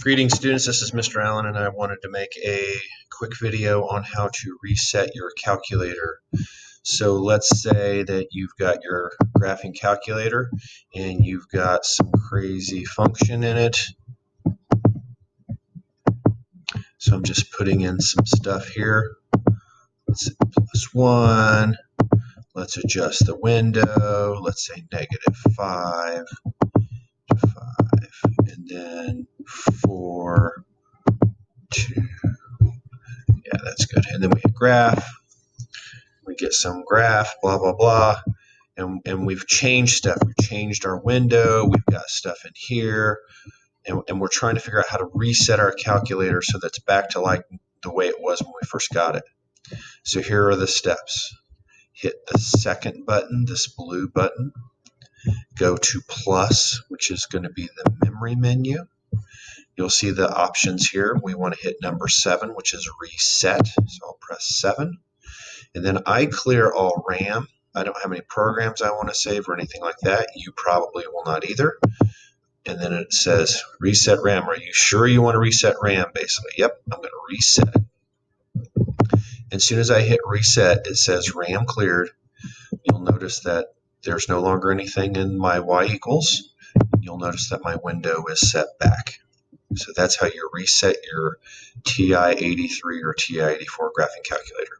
Greetings students, this is Mr. Allen and I wanted to make a quick video on how to reset your calculator. So let's say that you've got your graphing calculator and you've got some crazy function in it. So I'm just putting in some stuff here. Let's plus one. Let's adjust the window. Let's say negative five then four, two. Yeah, that's good. And then we hit graph. We get some graph, blah, blah, blah. And, and we've changed stuff. We've changed our window. We've got stuff in here. And, and we're trying to figure out how to reset our calculator so that's back to like the way it was when we first got it. So here are the steps. Hit the second button, this blue button go to plus, which is going to be the memory menu. You'll see the options here. We want to hit number seven, which is reset. So I'll press seven. And then I clear all RAM. I don't have any programs I want to save or anything like that. You probably will not either. And then it says reset RAM. Are you sure you want to reset RAM? Basically, yep, I'm going to reset it. As soon as I hit reset, it says RAM cleared. You'll notice that there's no longer anything in my y equals. You'll notice that my window is set back. So that's how you reset your TI-83 or TI-84 graphing calculator.